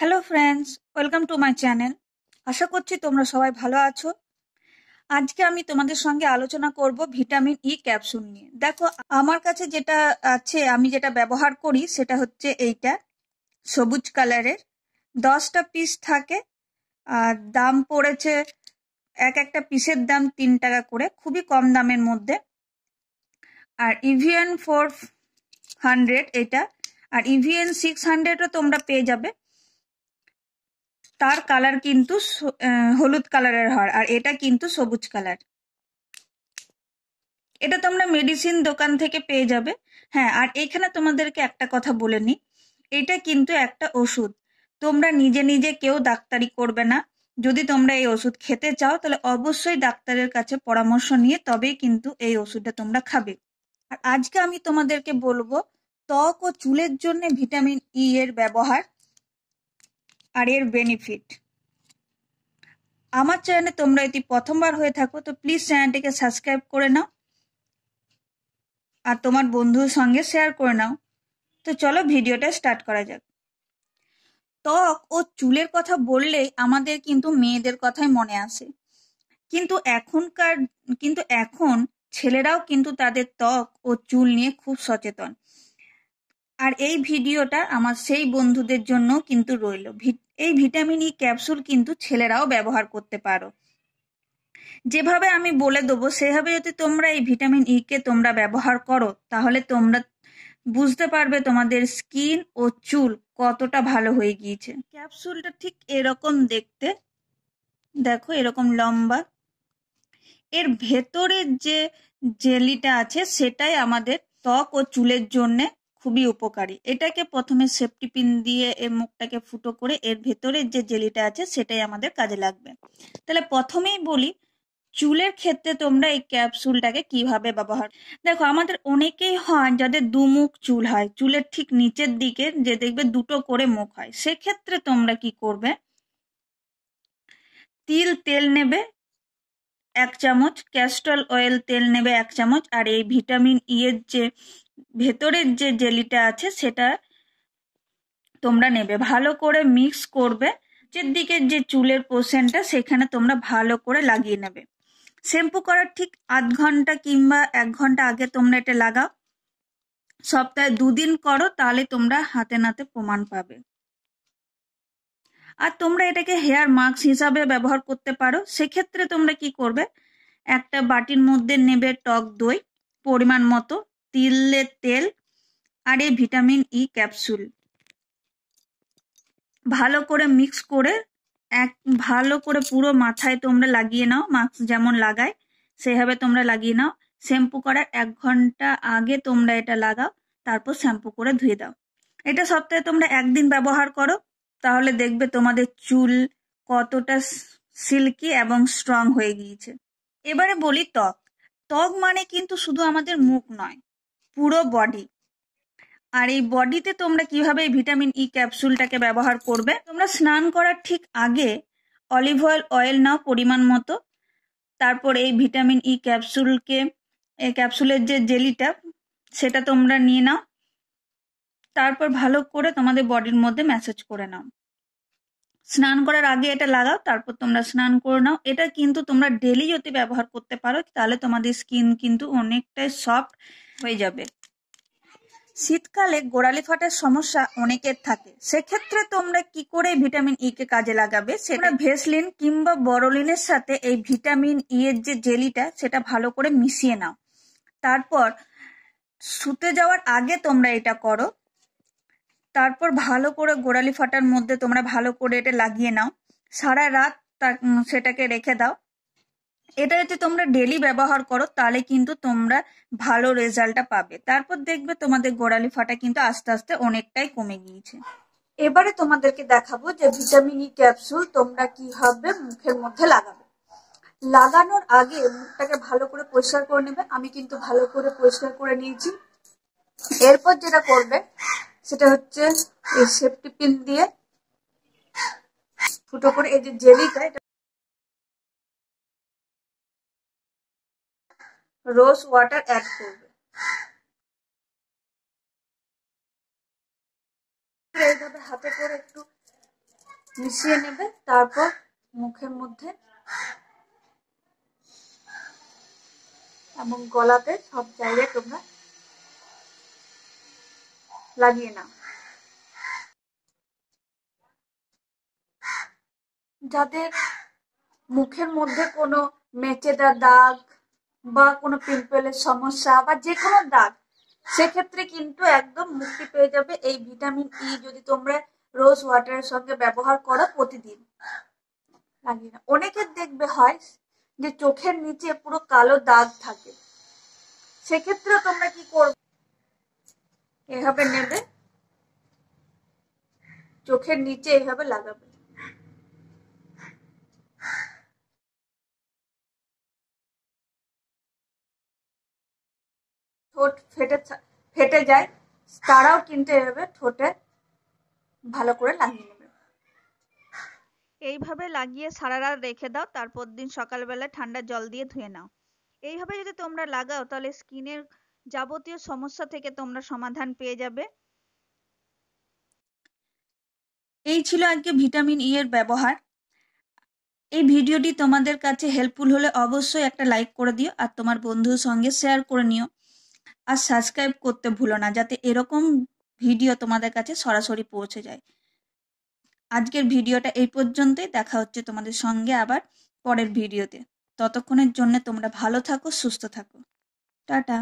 Hello friends welcome to my channel আশা করছি তোমরা সবাই ভালো আছো। আজকে আমি তোমাদের সঙ্গে আলোচনা করব ভিটামিন ই ক্যাপসুল নিয়ে। দেখো, আমার কাছে যেটা আছে, আমি যেটা ব্যবহার করি, সেটা হচ্ছে এইটা, সবুজ কালারের দশটা পিস থাকে, আর দাম পড়েছে এক একটা পিসের দাম তিন টাকা করে, খুবই কম দামের মধ্যে। আর ইভিএন ফোর হান্ড্রেড এটা, আর ইভিএন সিক্স হান্ড্রেডও তোমরা পেয়ে যাবে। তার কালার কিন্তু হলুদ কালারের হয়, আর এটা কিন্তু সবুজ কালার এটা তোমরা মেডিসিন দোকান থেকে পেয়ে যাবে। হ্যাঁ আর এখানে তোমাদেরকে একটা কথা বলে নি এটা কিন্তু একটা ওষুধ। তোমরা নিজে নিজে কেউ ডাক্তারি করবে না। যদি তোমরা এই ওষুধ খেতে চাও, তাহলে অবশ্যই ডাক্তারের কাছে পরামর্শ নিয়ে তবেই কিন্তু এই ওষুধটা তোমরা খাবে। আর আজকে আমি তোমাদেরকে বলব, ত্বক ও চুলের জন্য ভিটামিন ই এর ব্যবহার। আর এর বেনিফিট আমার চ্যানেলে তোমরা যদি প্রথমবার হয়ে থাকো, তো প্লিজ চ্যানেলটিকে সাবস্ক্রাইব করে নাও আর তোমার বন্ধুর সঙ্গে শেয়ার করে নাও। তো চলো ভিডিওটা স্টার্ট করা যাক। ত্বক ও চুলের কথা বললেই আমাদের কিন্তু মেয়েদের কথাই মনে আসে। কিন্তু এখনকার, কিন্তু এখন ছেলেরাও কিন্তু তাদের ত্বক ও চুল নিয়ে খুব সচেতন। আর এই ভিডিওটা আমার সেই বন্ধুদের জন্য কিন্তু রইল। এই ভিটামিন ই ক্যাপসুল কিন্তু ছেলেরাও ব্যবহার করতে পারো। যেভাবে আমি বলে দেবো, সেভাবে যদি তোমরা এই ভিটামিন ই কে তোমরা ব্যবহার করো, তাহলে তোমরা বুঝতে পারবে তোমাদের স্কিন ও চুল কতটা ভালো হয়ে গিয়েছে। ক্যাপসুলটা ঠিক এরকম দেখতে, দেখো এরকম লম্বা। এর ভেতরের যে জেলিটা আছে, সেটাই আমাদের ত্বক ও চুলের জন্যে খুবই উপকারী। এটাকে প্রথমে সেফটি পিন দিয়ে এর মুখটাকে ফুটো করে এর ভেতরের যে জেলিটা আছে সেটাই আমাদের কাজে লাগবে। তাহলে প্রথমেই বলি, চুলের ক্ষেত্রে তোমরা এই ক্যাপসুলটাকে কীভাবে ব্যবহার দেখো, আমাদের অনেকেই হয় যাদের দুমুখ চুল হয়, চুলের ঠিক নিচের দিকে যে দেখবে দুটো করে মুখ হয়। সেক্ষেত্রে তোমরা কি করবে? তিল তেল নেবে, এক চামচ ক্যাস্টল অয়েল তেল নেবে, এক চামচ, আর এই ভিটামিন ই এর যে ভেতরের যে জেলিটা আছে সেটা তোমরা নেবে। ভালো করে মিক্স করবে। নিচের দিকের যে চুলের পোর্শনটা সেখানে তোমরা ভালো করে লাগিয়ে নেবে। শ্যাম্পু করার ঠিক আধ ঘণ্টা কিংবা এক ঘণ্টা আগে তোমরা এটা লাগাও। সপ্তাহে দুদিন করো, তাহলে তোমরা হাতে নাতে প্রমাণ পাবে। আর তোমরা এটাকে হেয়ার মাস্ক হিসাবে ব্যবহার করতে পারো। সেক্ষেত্রে তোমরা কি করবে? একটা বাটির মধ্যে নেবে টক দই পরিমাণ মতো। তিলের তেল, আর এই ভিটামিন ই ক্যাপসুল। ভালো করে মিক্স করে এক, ভালো করে পুরো মাথায় তোমরা লাগিয়ে নাও, মাস্ক যেমন লাগায়, সেভাবে তোমরা লাগিয়ে নাও। শ্যাম্পু করার এক ঘণ্টা আগে তোমরা এটা লাগাও, তারপর শ্যাম্পু করে ধুয়ে দাও। এটা সপ্তাহে তোমরা একদিন ব্যবহার করো, তাহলে দেখবে তোমাদের চুল কতটা সিল্কি এবং স্ট্রং হয়ে গিয়েছে। এবারে বলি ত্বক। ত্বক মানে কিন্তু শুধু আমাদের মুখ নয় পুরো বডি আর এই বডিতে তোমরা কীভাবে এই ভিটামিন ই ক্যাপসুলটাকে ব্যবহার করবে? তোমরা স্নান করার ঠিক আগে অলিভ অয়েল অয়েল নাও পরিমাণ মতো। তারপর এই ভিটামিন ই ক্যাপসুলকে এই ক্যাপসুলের যে জেলিটা সেটা তোমরা নিয়ে নাও। তারপর ভালো করে তোমাদের বডির মধ্যে ম্যাসেজ করে নাও। স্নান করার আগে এটা লাগাও, তারপর তোমরা স্নান করে নাও। এটা কিন্তু তোমরা ডেলি যদি ব্যবহার করতে পারো, তাহলে তোমাদের স্কিন কিন্তু অনেকটাই সফট হয়ে যাবে। শীতকালে গোড়ালি ফাটার সমস্যা অনেকের থাকে। সেক্ষেত্রে তোমরা কি করে ভিটামিন ই কে কাজে লাগাবে? সেটা ভেসলিন কিংবা বরলিনের সাথে এই ভিটামিন ই এর যে জেলিটা, সেটা ভালো করে মিশিয়ে নাও। তারপর শুতে যাওয়ার আগে তোমরা এটা করো। তারপর ভালো করে গোড়ালি ফাটার মধ্যে তোমরা ভালো করে এটা লাগিয়ে নাও। সারা রাত সেটাকে রেখে দাও। এটা যদি তোমরা ডেলি ব্যবহার করো, তাহলে কিন্তু তোমরা ভালো রেজাল্টটা পাবে। তারপর দেখবে তোমাদের গোড়ালি ফাটা কিন্তু আস্তে আস্তে অনেকটাই কমে গিয়েছে। এবারে তোমাদেরকে দেখাবো যে ভিটামিন ই ক্যাপসুল তোমরা কীভাবে মুখের মধ্যে লাগাবে। লাগানোর আগে মুখটাকে ভালো করে পরিষ্কার করে নেবে। আমি কিন্তু ভালো করে পরিষ্কার করে নিয়েছি। এরপর যেটা করবে, সেটা হচ্ছে এই সেফটি পিন দিয়ে ফুটো করে এই যে জেলিটা রোজ ওয়াটার অ্যাড করবে। এইভাবে হাতে করে একটু মিশিয়ে নেবে, তারপর মুখের মধ্যে এবং গলাতে সব জায়গায় তোমরা লাগিয়ে নাও। যাদের মুখের মধ্যে কোনো মেচেদার দাগ বা কোনো পিম্পলের সমস্যা বা যে কোনো দাগ, সেক্ষেত্রে কিন্তু একদম মুক্তি পেয়ে যাবে এই ভিটামিন ই যদি তোমরা রোজ ওয়াটারের সঙ্গে ব্যবহার করো প্রতিদিন। লাগিয়ে না অনেকের দেখবে হয় যে চোখের নিচে পুরো কালো দাগ থাকে। সেক্ষেত্রে তোমরা কি করবে? এভাবে নেবে। চোখের নিচে এইভাবে লাগাবে। ঠোঁট ফেটে ফেটে যায় তারাও কিন্তু এভাবে ঠোঁটে ভালো করে লাগিয়ে নেবে। এইভাবে লাগিয়ে সারা রাত রেখে দাও তারপর দিন সকালবেলা ঠান্ডা জল দিয়ে ধুয়ে নাও। এইভাবে যদি তোমরা লাগাও তাহলে স্কিনের যাবতীয় সমস্যা থেকে তোমরা সমাধান পেয়ে যাবে। এই ছিল আজকে ভিটামিন ই এর ব্যবহার। এই ভিডিওটি তোমাদের কাছে হেল্পফুল হলে অবশ্যই একটা লাইক করে দিও আর তোমার বন্ধুর সঙ্গে শেয়ার করে নিও। আর সাবস্ক্রাইব করতে ভুলো না, যাতে এরকম ভিডিও তোমাদের কাছে সরাসরি পৌঁছে যায়। আজকের ভিডিওটা এই পর্যন্তই, দেখা হচ্ছে তোমাদের সঙ্গে আবার পরের ভিডিওতে ততক্ষণের জন্য তোমরা ভালো থাকো, সুস্থ থাকো। টাটা।